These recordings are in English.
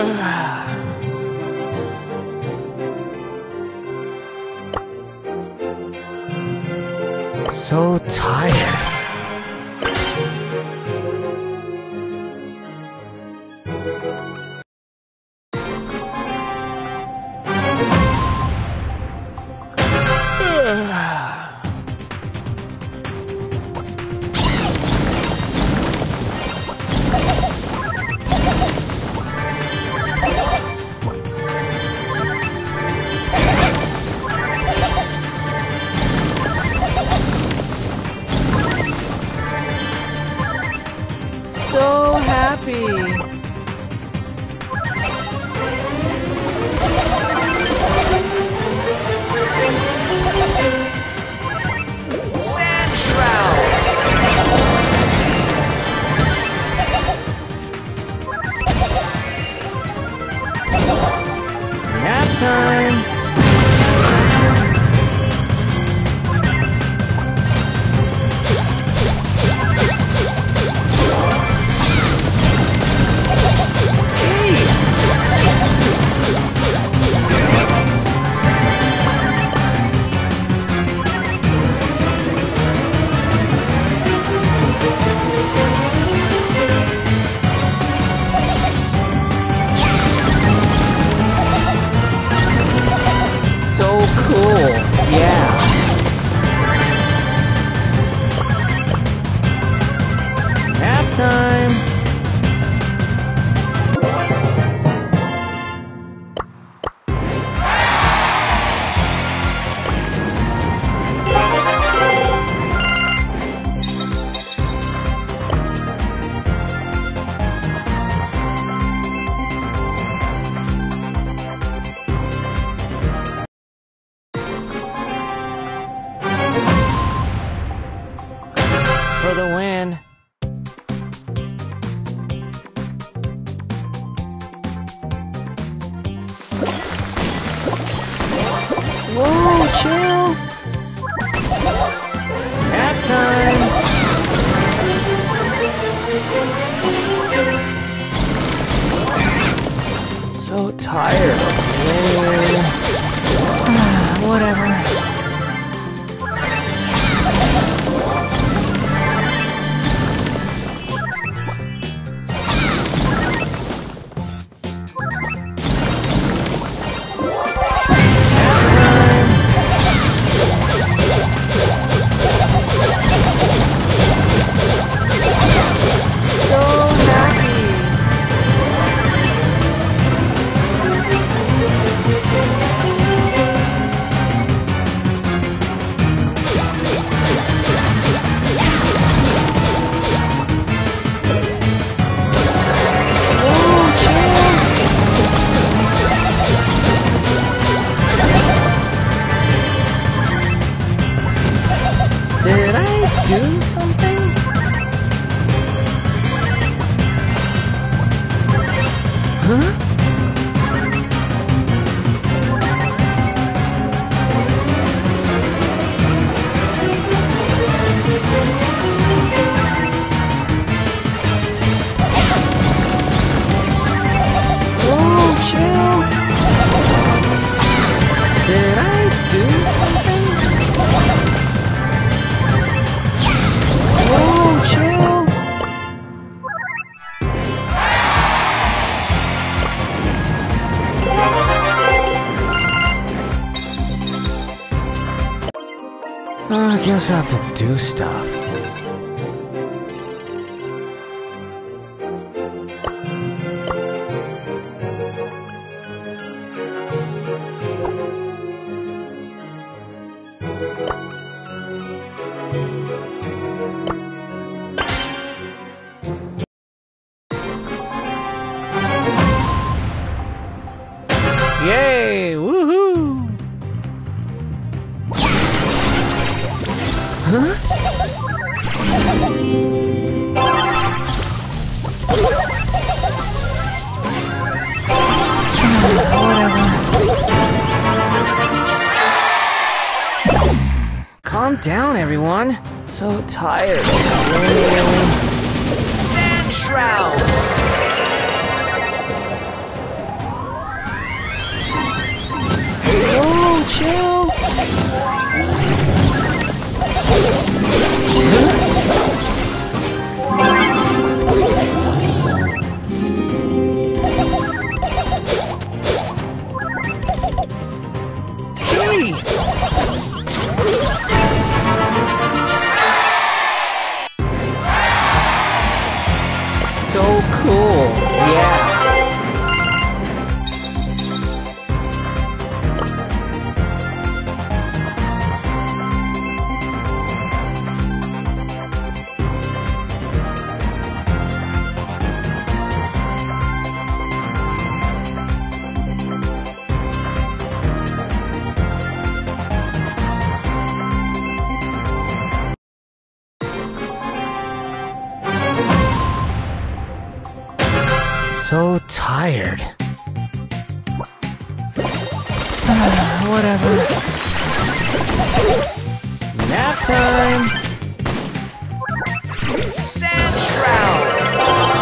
so tired. tired of blue. Whatever. You have to do stuff. down, everyone. So tired. Sand Shroud! Whoa, chill! So tired. Ah, whatever. Nap time. Sand Shroud!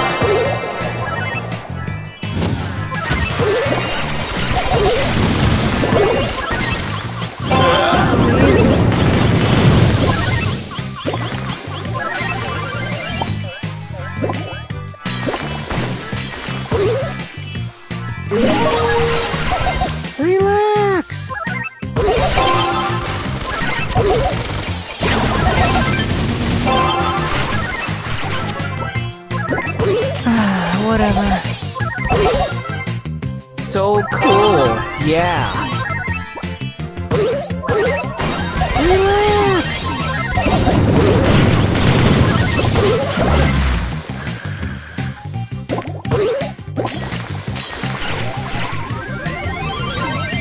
Yeah.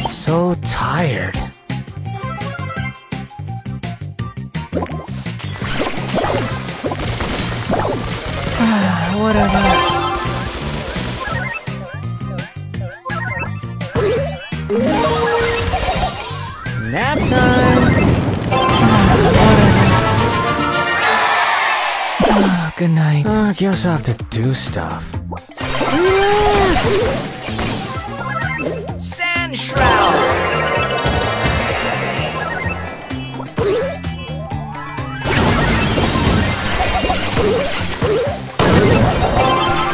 So tired. Whatever. I guess I have to do stuff. Sand Shroud!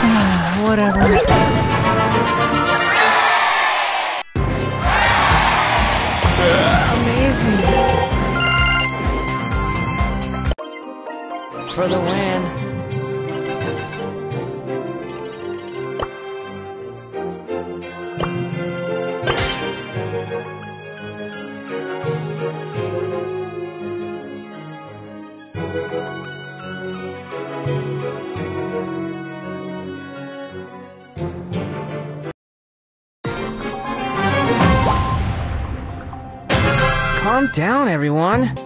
Ah, whatever. Amazing. For the win. Down, everyone.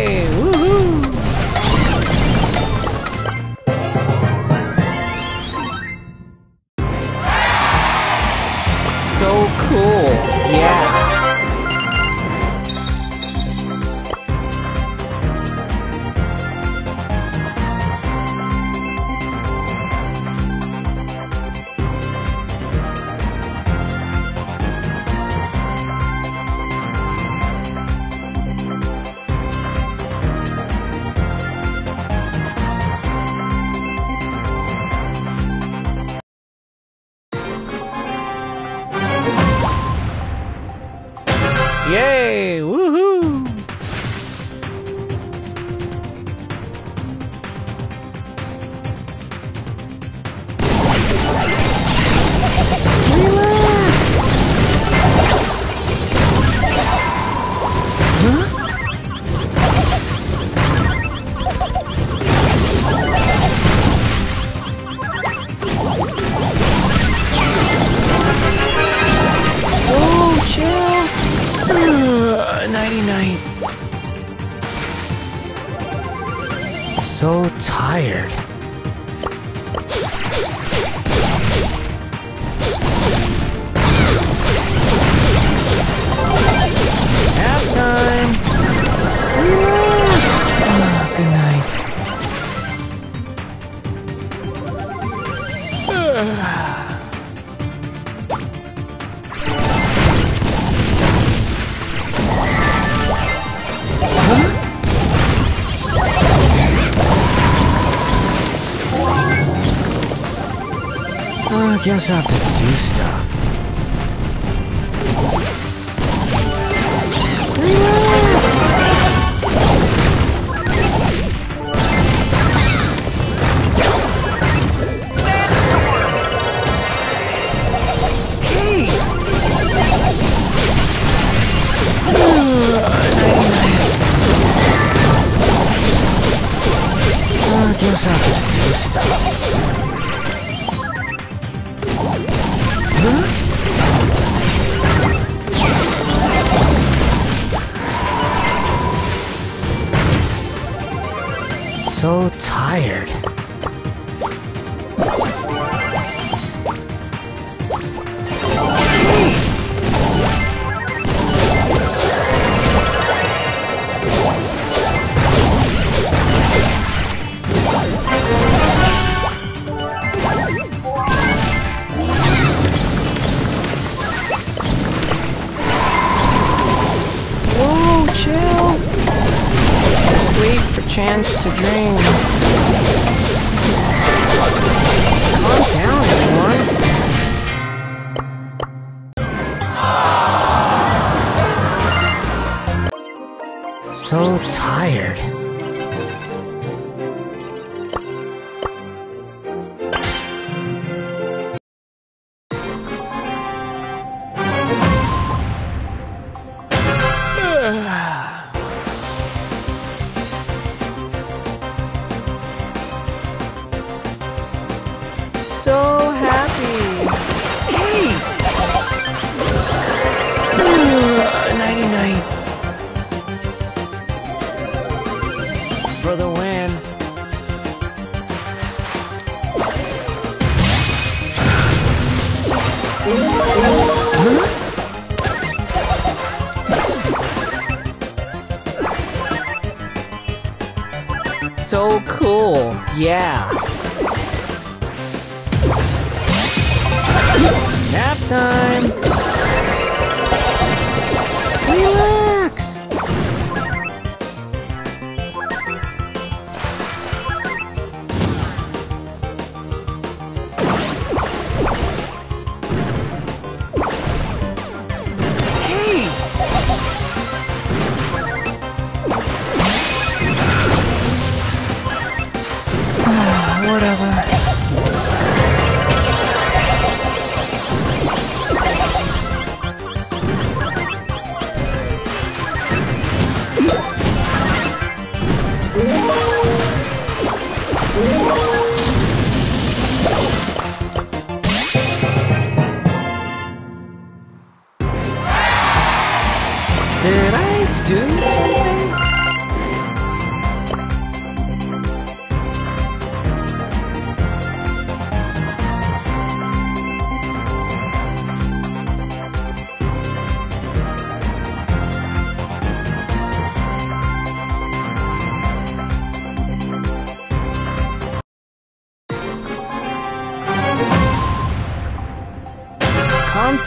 Yay! Woohoo! Nighty night. So tired. Nap I guess I have to do stuff. I guess I have to do stuff. So tired. To dream. Yeah.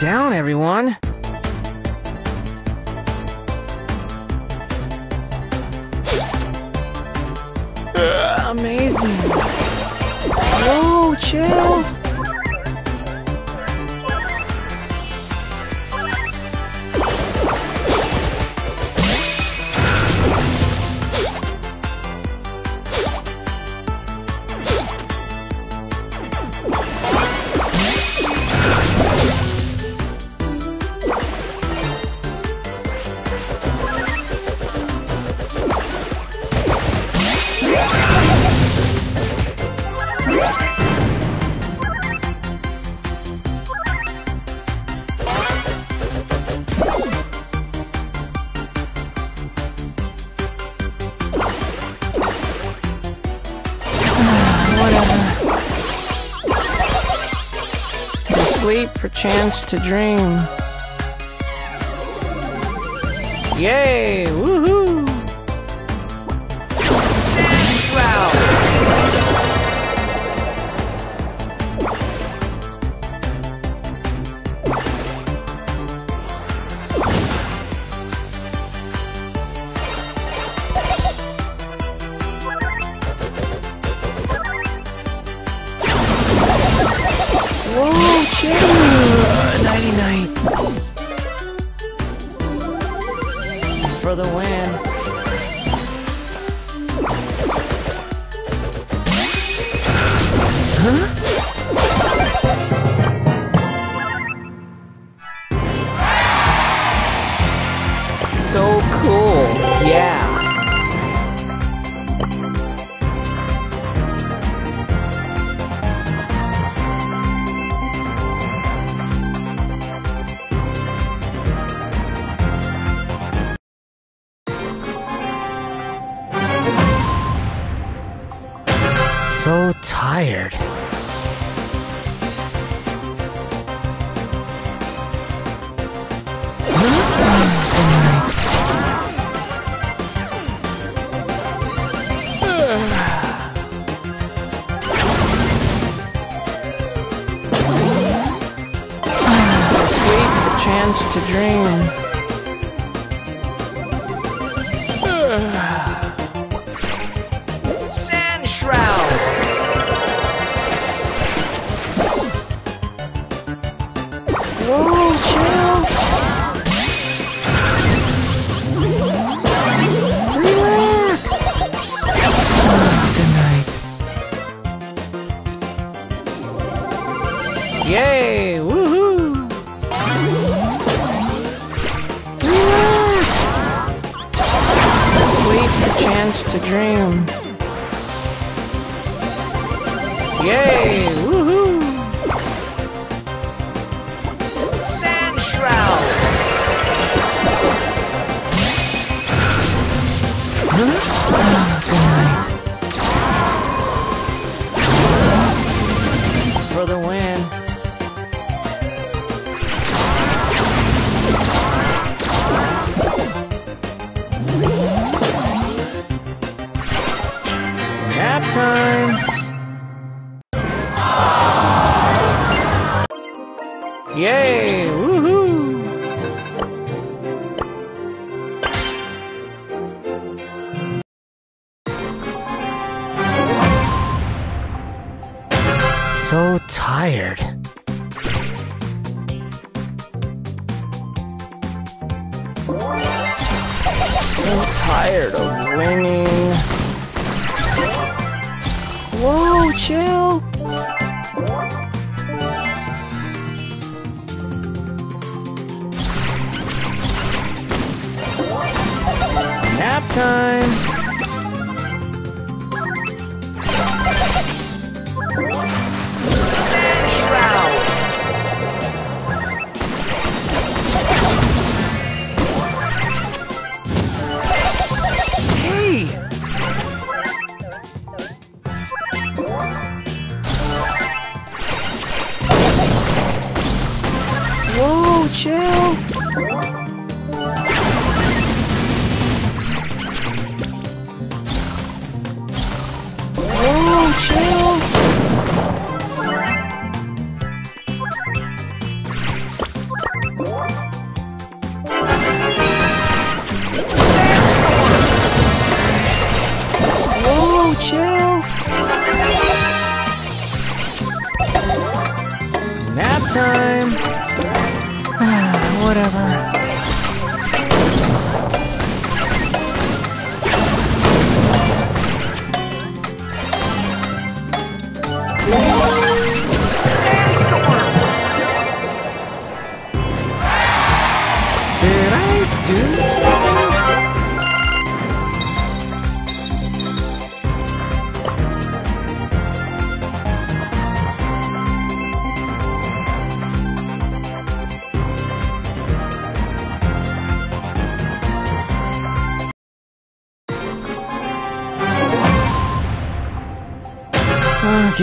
down, everyone! chance to dream. Yay! Woohoo! chance to dream. Yay! Woohoo! Sand Shroud! Huh? time.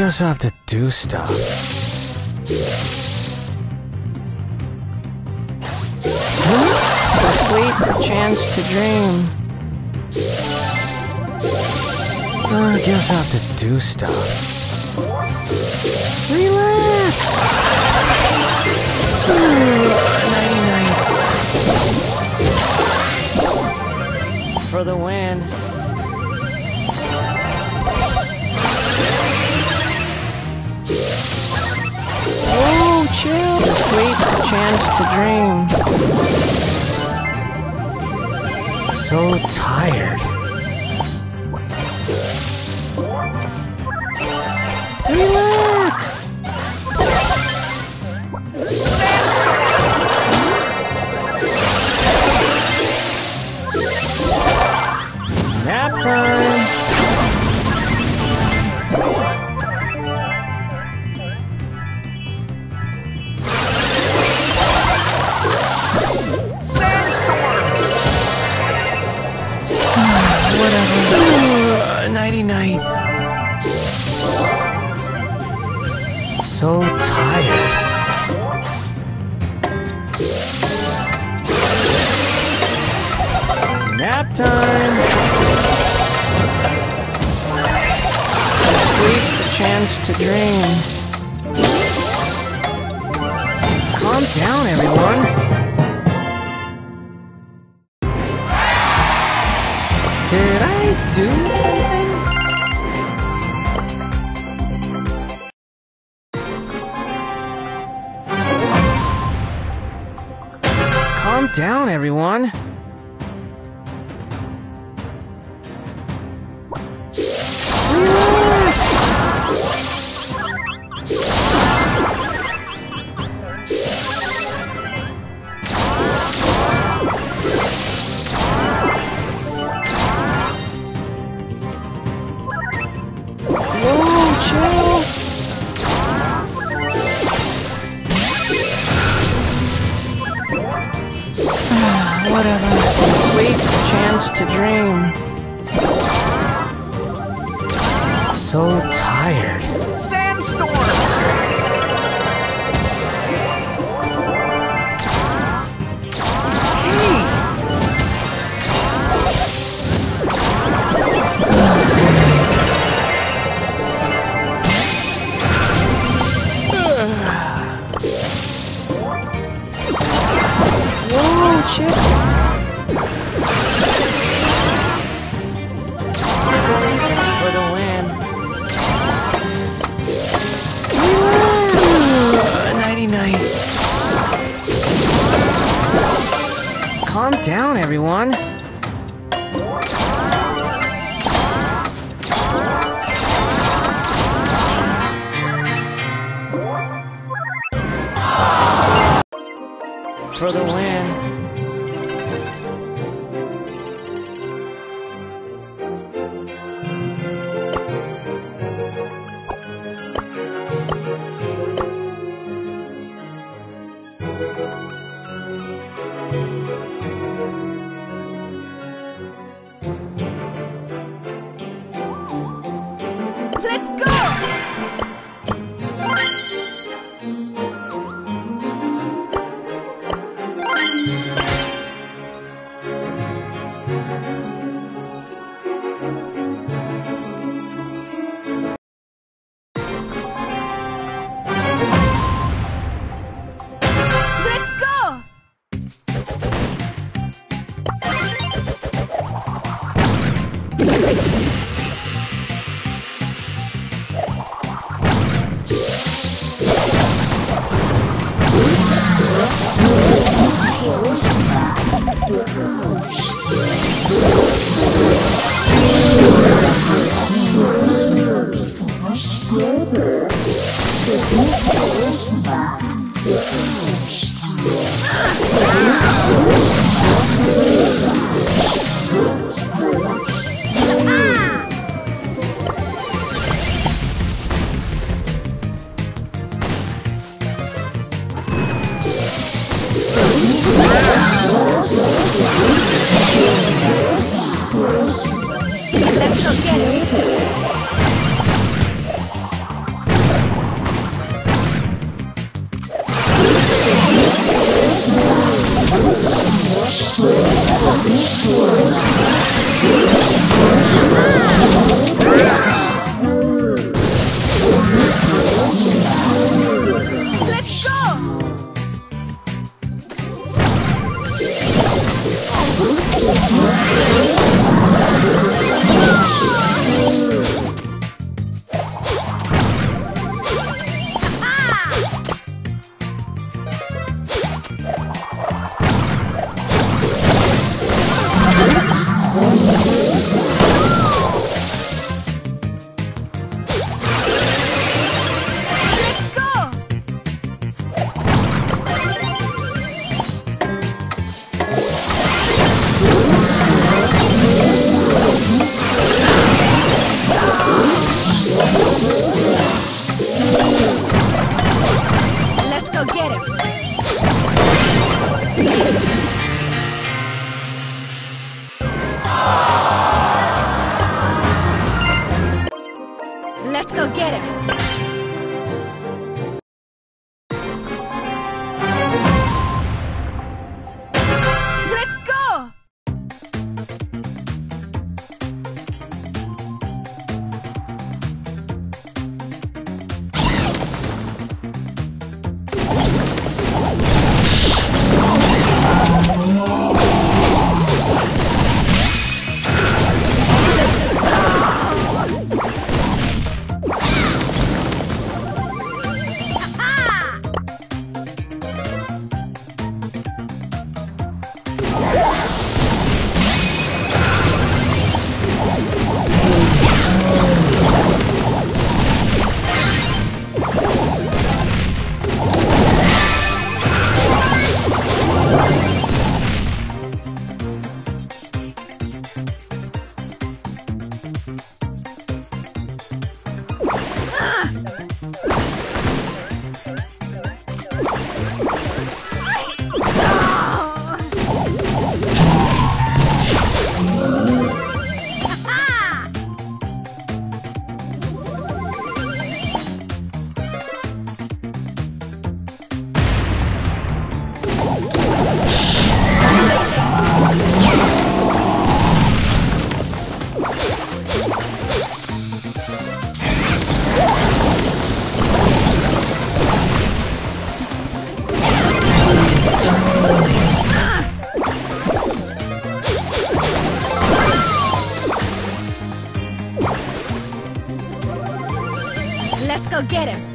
I guess I have to do stuff. Sleep, a chance to dream. I guess I have to do stuff. Relax. Hmm, Nighty night. For the win. Chill. Sleep, chance to dream. So tired. For the win. Let's go get him.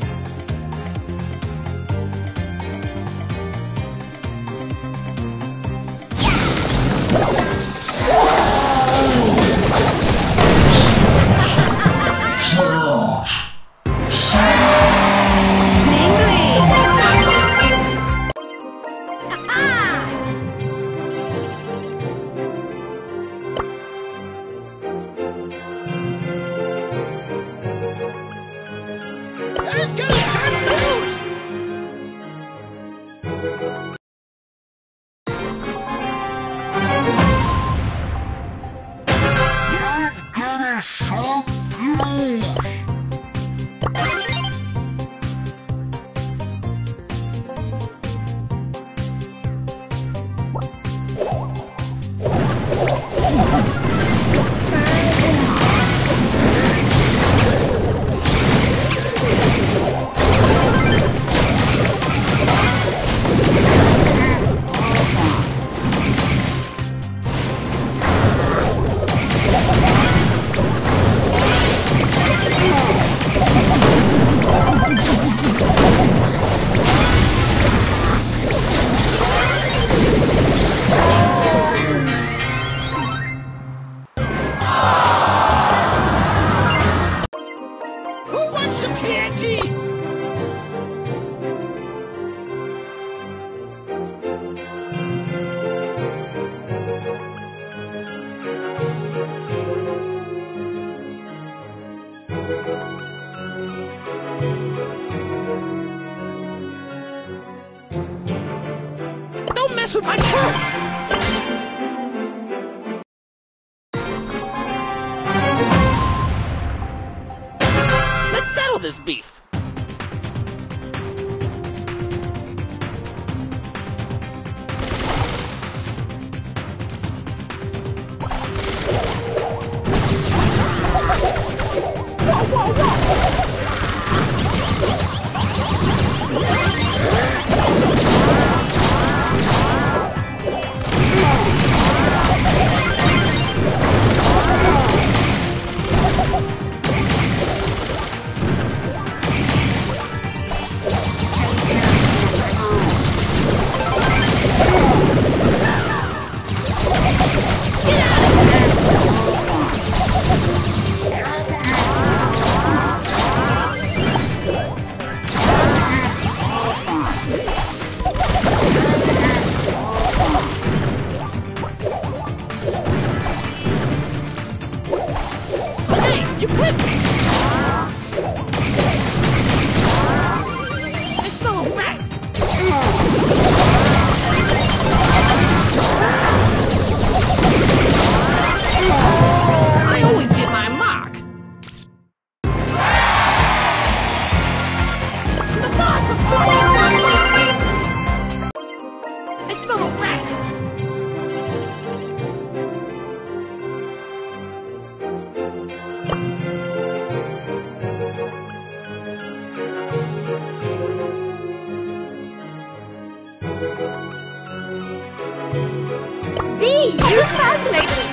The you fascinating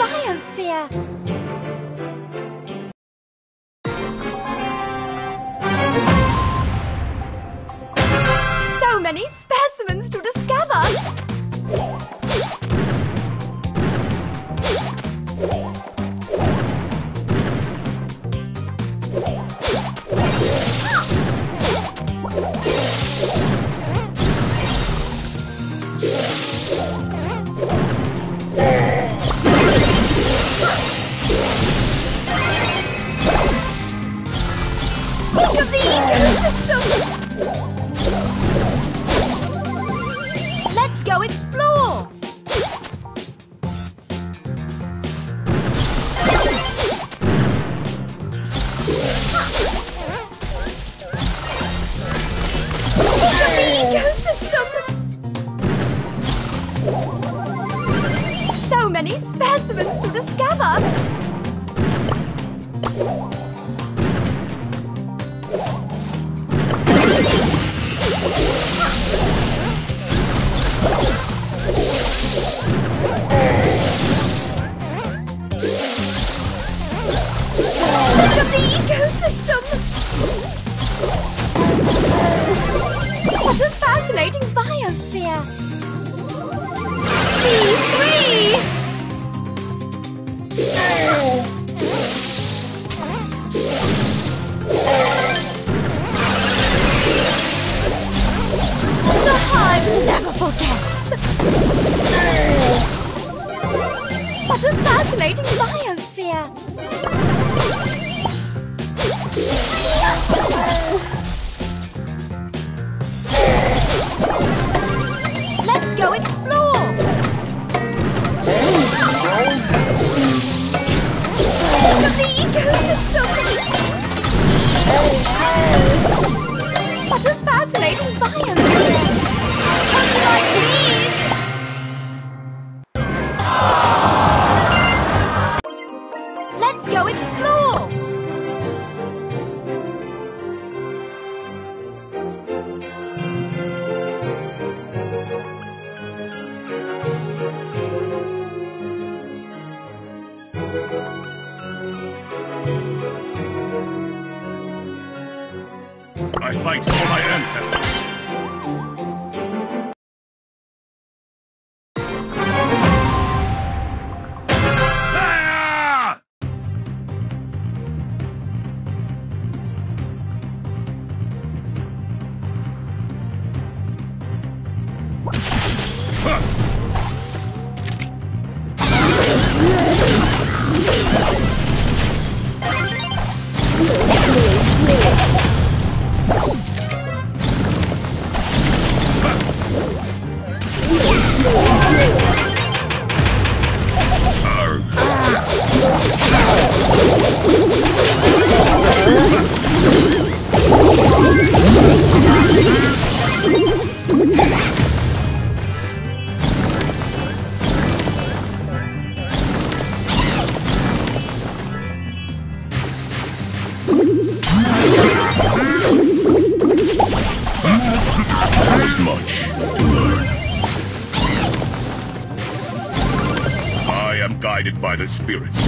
ancestors. Much. I am guided by the spirits.